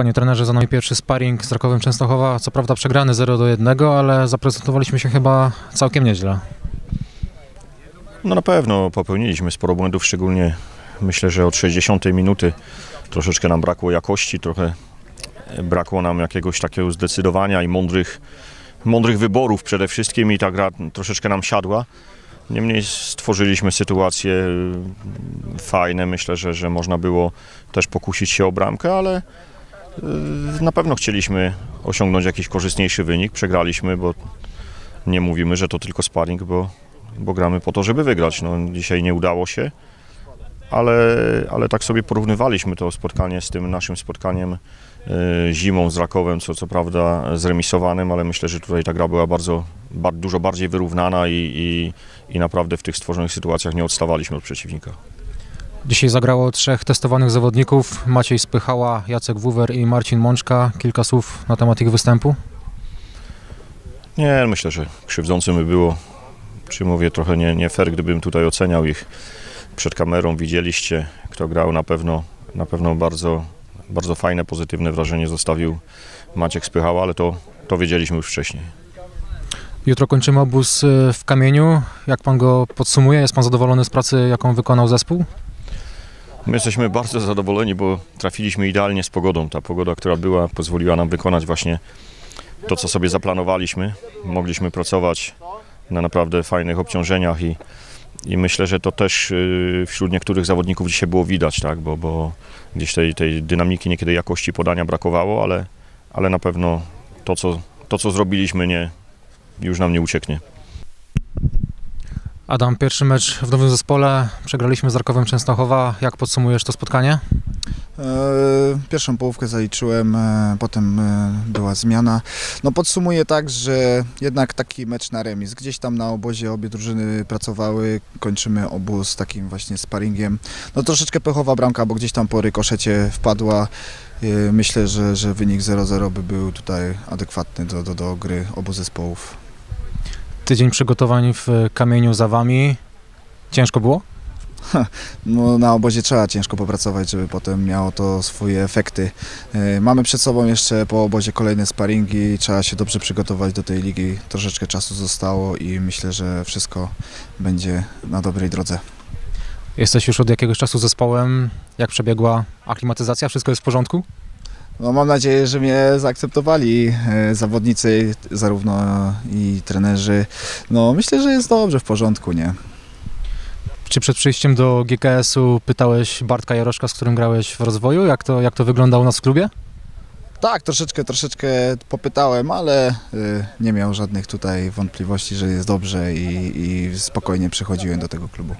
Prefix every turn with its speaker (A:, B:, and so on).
A: Panie trenerze, za nami pierwszy sparring z Rakowem Częstochowa. Co prawda przegrany 0 do 1, ale zaprezentowaliśmy się chyba całkiem nieźle.
B: No na pewno popełniliśmy sporo błędów, szczególnie myślę, że od 60 minuty troszeczkę nam brakło jakości, trochę brakło nam jakiegoś takiego zdecydowania i mądrych, mądrych wyborów przede wszystkim i ta gra troszeczkę nam siadła. Niemniej stworzyliśmy sytuacje y, fajne, myślę, że, że można było też pokusić się o bramkę, ale na pewno chcieliśmy osiągnąć jakiś korzystniejszy wynik. Przegraliśmy, bo nie mówimy, że to tylko sparring, bo, bo gramy po to, żeby wygrać. No, dzisiaj nie udało się, ale, ale tak sobie porównywaliśmy to spotkanie z tym naszym spotkaniem y, zimą z Rakowem, co co prawda zremisowanym, ale myślę, że tutaj ta gra była bardzo, ba, dużo bardziej wyrównana i, i, i naprawdę w tych stworzonych sytuacjach nie odstawaliśmy od przeciwnika.
A: Dzisiaj zagrało trzech testowanych zawodników. Maciej Spychała, Jacek Wuwer i Marcin Mączka. Kilka słów na temat ich występu.
B: Nie, myślę, że krzywdzącym by było, czy mówię trochę nie, nie fair, gdybym tutaj oceniał ich przed kamerą. Widzieliście, kto grał na pewno, na pewno bardzo, bardzo fajne, pozytywne wrażenie zostawił Maciek Spychała, ale to, to wiedzieliśmy już wcześniej.
A: Jutro kończymy obóz y, w Kamieniu. Jak pan go podsumuje? Jest pan zadowolony z pracy, jaką wykonał zespół?
B: My jesteśmy bardzo zadowoleni, bo trafiliśmy idealnie z pogodą. Ta pogoda, która była, pozwoliła nam wykonać właśnie to, co sobie zaplanowaliśmy. Mogliśmy pracować na naprawdę fajnych obciążeniach i, i myślę, że to też y, wśród niektórych zawodników dzisiaj było widać, tak? bo, bo gdzieś tej, tej dynamiki, niekiedy jakości podania brakowało, ale, ale na pewno to co, to, co zrobiliśmy, nie, już nam nie ucieknie.
A: Adam, pierwszy mecz w nowym zespole. Przegraliśmy z Rakowem Częstochowa. Jak podsumujesz to spotkanie?
C: E, Pierwszą połówkę zaliczyłem, e, potem e, była zmiana. No podsumuję tak, że jednak taki mecz na remis. Gdzieś tam na obozie obie drużyny pracowały, kończymy obóz takim właśnie sparingiem. No troszeczkę pechowa bramka, bo gdzieś tam po rykoszecie wpadła. Myślę, że, że wynik 0-0 by był tutaj adekwatny do, do, do gry obu zespołów.
A: Tydzień przygotowań w Kamieniu za wami. Ciężko było?
C: No, na obozie trzeba ciężko popracować, żeby potem miało to swoje efekty. E, Mamy przed sobą jeszcze po obozie kolejne sparingi, trzeba się dobrze przygotować do tej ligi. Troszeczkę czasu zostało i myślę, że wszystko będzie na dobrej drodze.
A: Jesteś już od jakiegoś czasu zespołem. Jak przebiegła aklimatyzacja? Wszystko jest w porządku?
C: No, mam nadzieję, że mnie zaakceptowali e, zawodnicy, zarówno i trenerzy. No, myślę, że jest dobrze, w porządku, nie?
A: Czy przed przyjściem do GKS-u pytałeś Bartka Jaroszka, z którym grałeś w rozwoju? Jak to, jak to wygląda u nas w klubie?
C: Tak, troszeczkę, troszeczkę popytałem, ale y, nie miał żadnych tutaj wątpliwości, że jest dobrze i, i spokojnie przechodziłem do tego klubu.